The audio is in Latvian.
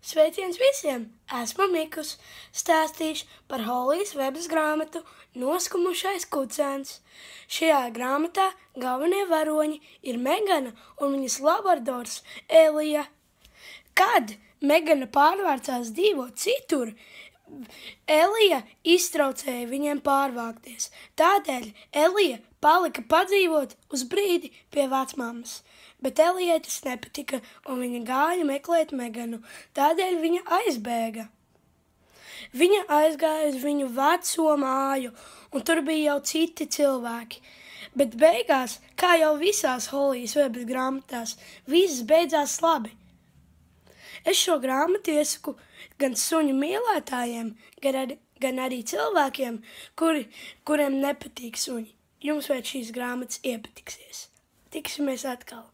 Sveiciens visiem! Esmu Mikus. Stāstīšu par Holijas Vebas grāmatu Noskumušais kucēns. Šajā grāmatā galvenie varoņi ir Megana un viņas labardors Elija. Kad Megana pārvērcās dzīvot citur, Elija iztraucēja viņiem pārvākties. Tādēļ Elija palika padzīvot uz brīdi pie vecmāmas. Bet Elijai tas nepatika, un viņa gāja meklēt Meganu. Tādēļ viņa aizbēga. Viņa aizgāja uz viņu veco māju, un tur bija jau citi cilvēki. Bet beigās, kā jau visās Holijas webas grāmatās, viss beidzās labi. Es šo grāmatu iesaku gan suņu mīlētājiem, gan arī, gan arī cilvēkiem, kuri, kuriem nepatīk suņi. Jums vai šīs grāmatas iepatiksies. Tiksimies atkal!